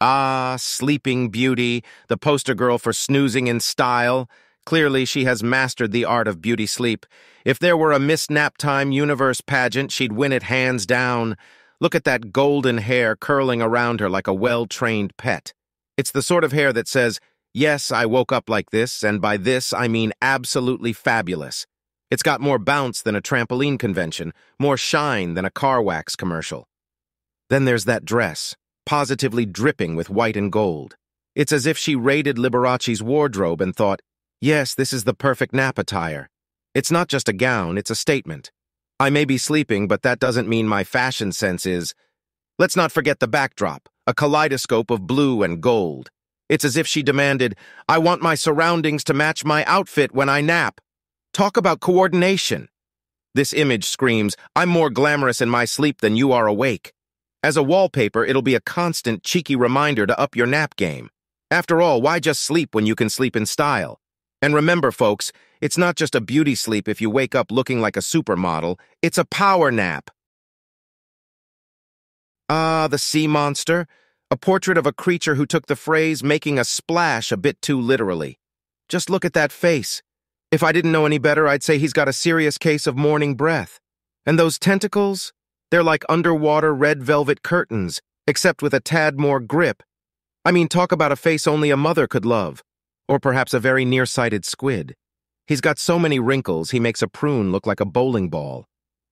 Ah, sleeping beauty, the poster girl for snoozing in style. Clearly, she has mastered the art of beauty sleep. If there were a Miss Naptime universe pageant, she'd win it hands down. Look at that golden hair curling around her like a well-trained pet. It's the sort of hair that says, yes, I woke up like this, and by this I mean absolutely fabulous. It's got more bounce than a trampoline convention, more shine than a car wax commercial. Then there's that dress, positively dripping with white and gold. It's as if she raided Liberace's wardrobe and thought, Yes, this is the perfect nap attire. It's not just a gown, it's a statement. I may be sleeping, but that doesn't mean my fashion sense is. Let's not forget the backdrop, a kaleidoscope of blue and gold. It's as if she demanded, I want my surroundings to match my outfit when I nap. Talk about coordination. This image screams, I'm more glamorous in my sleep than you are awake. As a wallpaper, it'll be a constant, cheeky reminder to up your nap game. After all, why just sleep when you can sleep in style? And remember, folks, it's not just a beauty sleep if you wake up looking like a supermodel, it's a power nap. Ah, the sea monster, a portrait of a creature who took the phrase making a splash a bit too literally. Just look at that face. If I didn't know any better, I'd say he's got a serious case of morning breath. And those tentacles? They're like underwater red velvet curtains, except with a tad more grip. I mean, talk about a face only a mother could love. Or perhaps a very nearsighted squid. He's got so many wrinkles, he makes a prune look like a bowling ball.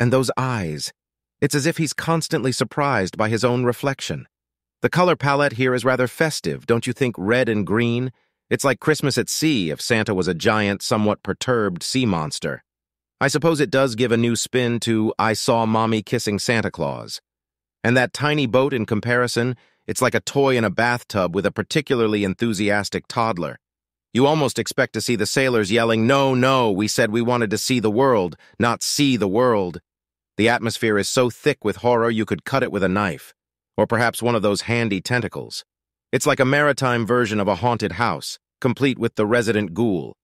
And those eyes. It's as if he's constantly surprised by his own reflection. The color palette here is rather festive, don't you think red and green? It's like Christmas at sea if Santa was a giant, somewhat perturbed sea monster. I suppose it does give a new spin to I Saw Mommy Kissing Santa Claus. And that tiny boat in comparison, it's like a toy in a bathtub with a particularly enthusiastic toddler. You almost expect to see the sailors yelling, No, no, we said we wanted to see the world, not see the world. The atmosphere is so thick with horror you could cut it with a knife, or perhaps one of those handy tentacles. It's like a maritime version of a haunted house, complete with the resident ghoul.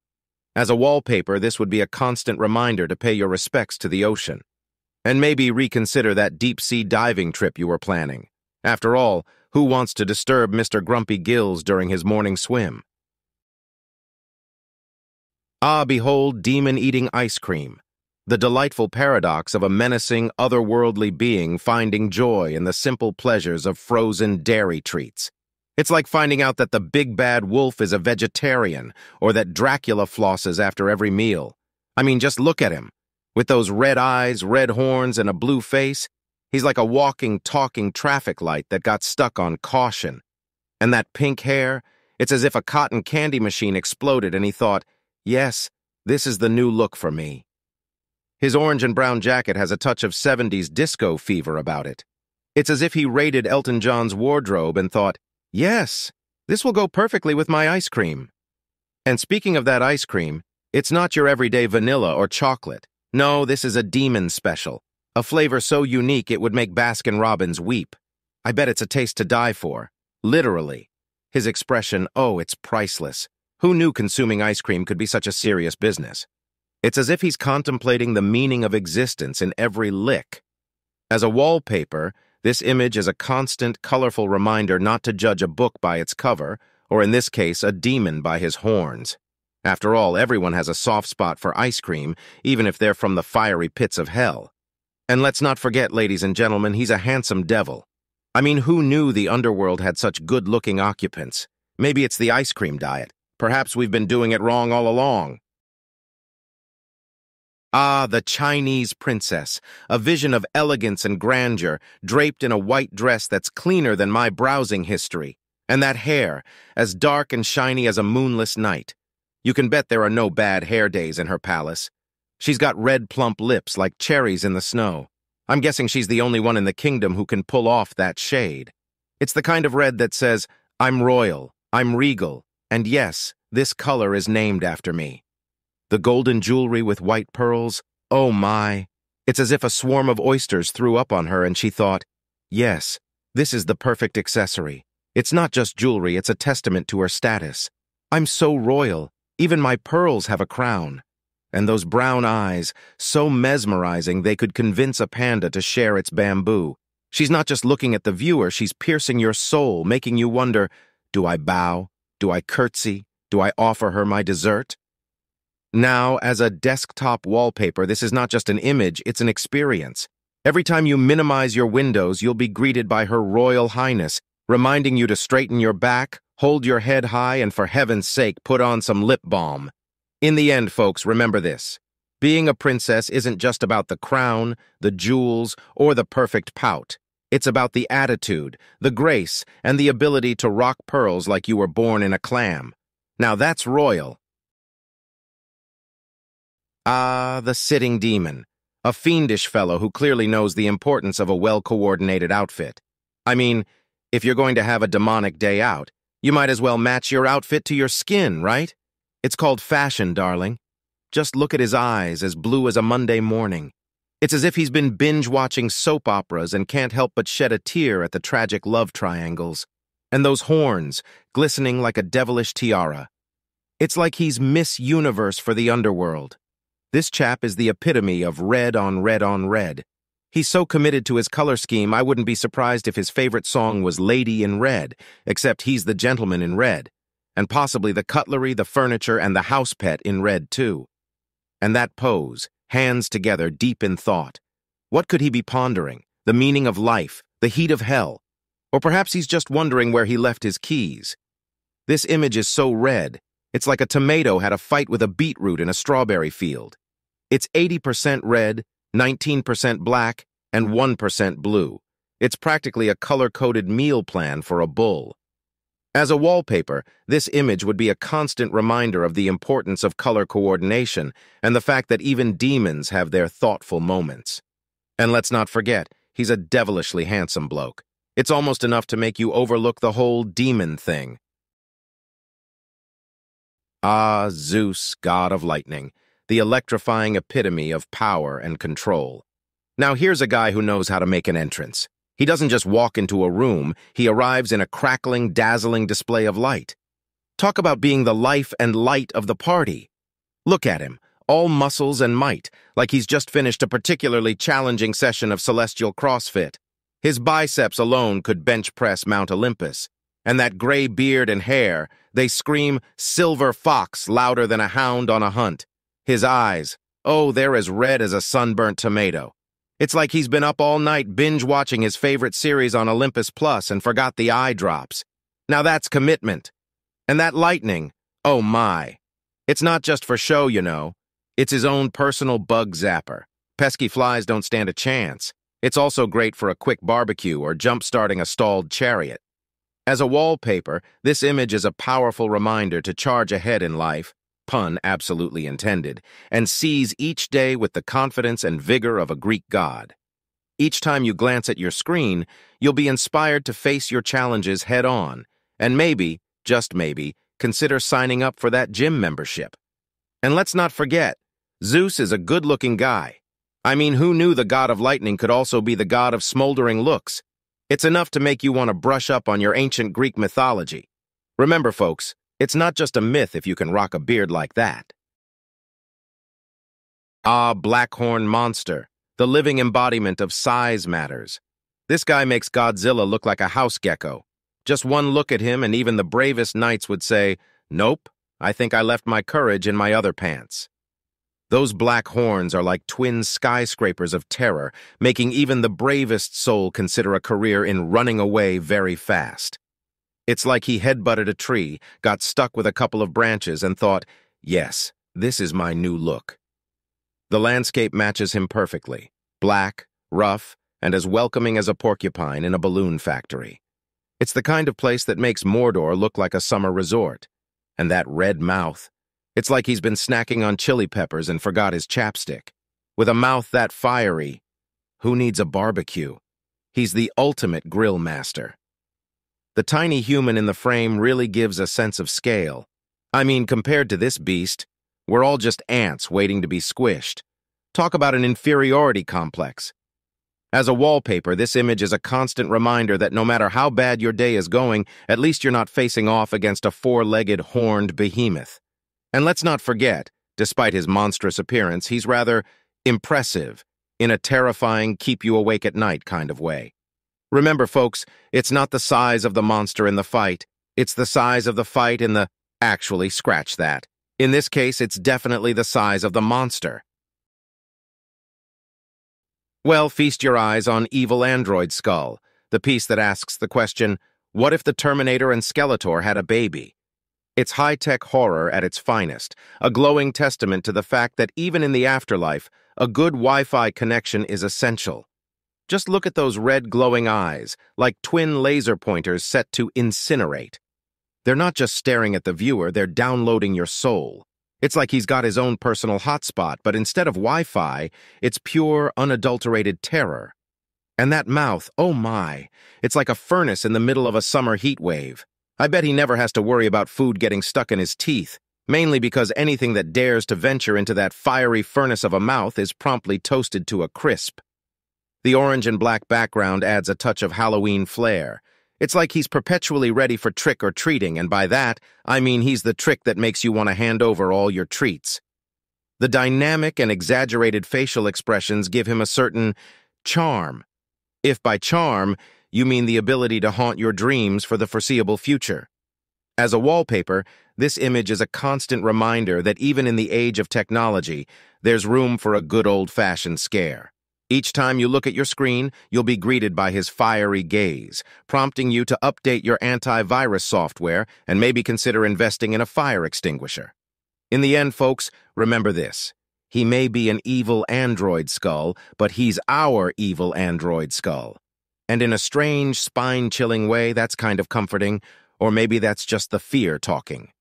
As a wallpaper, this would be a constant reminder to pay your respects to the ocean. And maybe reconsider that deep-sea diving trip you were planning. After all, who wants to disturb Mr. Grumpy Gills during his morning swim? Ah, behold demon-eating ice cream, the delightful paradox of a menacing, otherworldly being finding joy in the simple pleasures of frozen dairy treats. It's like finding out that the big bad wolf is a vegetarian, or that Dracula flosses after every meal. I mean, just look at him. With those red eyes, red horns, and a blue face, he's like a walking, talking traffic light that got stuck on caution. And that pink hair, it's as if a cotton candy machine exploded and he thought, Yes, this is the new look for me. His orange and brown jacket has a touch of 70s disco fever about it. It's as if he raided Elton John's wardrobe and thought, yes, this will go perfectly with my ice cream. And speaking of that ice cream, it's not your everyday vanilla or chocolate. No, this is a demon special, a flavor so unique it would make Baskin-Robbins weep. I bet it's a taste to die for. Literally. His expression, oh, it's priceless, who knew consuming ice cream could be such a serious business? It's as if he's contemplating the meaning of existence in every lick. As a wallpaper, this image is a constant, colorful reminder not to judge a book by its cover, or in this case, a demon by his horns. After all, everyone has a soft spot for ice cream, even if they're from the fiery pits of hell. And let's not forget, ladies and gentlemen, he's a handsome devil. I mean, who knew the underworld had such good-looking occupants? Maybe it's the ice cream diet. Perhaps we've been doing it wrong all along. Ah, the Chinese princess, a vision of elegance and grandeur, draped in a white dress that's cleaner than my browsing history. And that hair, as dark and shiny as a moonless night. You can bet there are no bad hair days in her palace. She's got red plump lips like cherries in the snow. I'm guessing she's the only one in the kingdom who can pull off that shade. It's the kind of red that says, I'm royal, I'm regal, and yes, this color is named after me. The golden jewelry with white pearls, oh my. It's as if a swarm of oysters threw up on her and she thought, yes, this is the perfect accessory. It's not just jewelry, it's a testament to her status. I'm so royal, even my pearls have a crown. And those brown eyes, so mesmerizing they could convince a panda to share its bamboo. She's not just looking at the viewer, she's piercing your soul, making you wonder, do I bow? Do I curtsy? Do I offer her my dessert? Now, as a desktop wallpaper, this is not just an image, it's an experience. Every time you minimize your windows, you'll be greeted by Her Royal Highness, reminding you to straighten your back, hold your head high, and for heaven's sake, put on some lip balm. In the end, folks, remember this. Being a princess isn't just about the crown, the jewels, or the perfect pout. It's about the attitude, the grace, and the ability to rock pearls like you were born in a clam. Now that's royal. Ah, the sitting demon. A fiendish fellow who clearly knows the importance of a well-coordinated outfit. I mean, if you're going to have a demonic day out, you might as well match your outfit to your skin, right? It's called fashion, darling. Just look at his eyes, as blue as a Monday morning. It's as if he's been binge-watching soap operas and can't help but shed a tear at the tragic love triangles. And those horns, glistening like a devilish tiara. It's like he's Miss Universe for the underworld. This chap is the epitome of red on red on red. He's so committed to his color scheme, I wouldn't be surprised if his favorite song was Lady in Red, except he's the gentleman in red. And possibly the cutlery, the furniture, and the house pet in red, too. And that pose, hands together, deep in thought. What could he be pondering? The meaning of life, the heat of hell. Or perhaps he's just wondering where he left his keys. This image is so red, it's like a tomato had a fight with a beetroot in a strawberry field. It's 80% red, 19% black, and 1% blue. It's practically a color-coded meal plan for a bull. As a wallpaper, this image would be a constant reminder of the importance of color coordination and the fact that even demons have their thoughtful moments. And let's not forget, he's a devilishly handsome bloke. It's almost enough to make you overlook the whole demon thing. Ah, Zeus, god of lightning the electrifying epitome of power and control. Now here's a guy who knows how to make an entrance. He doesn't just walk into a room, he arrives in a crackling, dazzling display of light. Talk about being the life and light of the party. Look at him, all muscles and might, like he's just finished a particularly challenging session of celestial CrossFit. His biceps alone could bench press Mount Olympus. And that gray beard and hair, they scream silver fox louder than a hound on a hunt. His eyes, oh, they're as red as a sunburnt tomato. It's like he's been up all night binge-watching his favorite series on Olympus Plus and forgot the eye drops. Now that's commitment. And that lightning, oh my. It's not just for show, you know. It's his own personal bug zapper. Pesky flies don't stand a chance. It's also great for a quick barbecue or jump-starting a stalled chariot. As a wallpaper, this image is a powerful reminder to charge ahead in life, pun absolutely intended, and seize each day with the confidence and vigor of a Greek god. Each time you glance at your screen, you'll be inspired to face your challenges head on, and maybe, just maybe, consider signing up for that gym membership. And let's not forget, Zeus is a good-looking guy. I mean, who knew the god of lightning could also be the god of smoldering looks? It's enough to make you want to brush up on your ancient Greek mythology. Remember, folks, it's not just a myth if you can rock a beard like that. Ah, Blackhorn Monster, the living embodiment of size matters. This guy makes Godzilla look like a house gecko. Just one look at him and even the bravest knights would say, Nope, I think I left my courage in my other pants. Those black horns are like twin skyscrapers of terror, making even the bravest soul consider a career in running away very fast. It's like he headbutted a tree, got stuck with a couple of branches, and thought, yes, this is my new look. The landscape matches him perfectly, black, rough, and as welcoming as a porcupine in a balloon factory. It's the kind of place that makes Mordor look like a summer resort. And that red mouth. It's like he's been snacking on chili peppers and forgot his chapstick. With a mouth that fiery, who needs a barbecue? He's the ultimate grill master. The tiny human in the frame really gives a sense of scale. I mean, compared to this beast, we're all just ants waiting to be squished. Talk about an inferiority complex. As a wallpaper, this image is a constant reminder that no matter how bad your day is going, at least you're not facing off against a four-legged, horned behemoth. And let's not forget, despite his monstrous appearance, he's rather impressive, in a terrifying, keep-you-awake-at-night kind of way. Remember, folks, it's not the size of the monster in the fight. It's the size of the fight in the... Actually, scratch that. In this case, it's definitely the size of the monster. Well, feast your eyes on Evil Android Skull, the piece that asks the question, what if the Terminator and Skeletor had a baby? It's high-tech horror at its finest, a glowing testament to the fact that even in the afterlife, a good Wi-Fi connection is essential. Just look at those red glowing eyes, like twin laser pointers set to incinerate. They're not just staring at the viewer, they're downloading your soul. It's like he's got his own personal hotspot, but instead of Wi-Fi, it's pure, unadulterated terror. And that mouth, oh my, it's like a furnace in the middle of a summer heat wave. I bet he never has to worry about food getting stuck in his teeth, mainly because anything that dares to venture into that fiery furnace of a mouth is promptly toasted to a crisp. The orange and black background adds a touch of Halloween flair. It's like he's perpetually ready for trick or treating, and by that, I mean he's the trick that makes you want to hand over all your treats. The dynamic and exaggerated facial expressions give him a certain charm. If by charm, you mean the ability to haunt your dreams for the foreseeable future. As a wallpaper, this image is a constant reminder that even in the age of technology, there's room for a good old-fashioned scare. Each time you look at your screen, you'll be greeted by his fiery gaze, prompting you to update your antivirus software and maybe consider investing in a fire extinguisher. In the end, folks, remember this. He may be an evil android skull, but he's our evil android skull. And in a strange, spine-chilling way, that's kind of comforting, or maybe that's just the fear talking.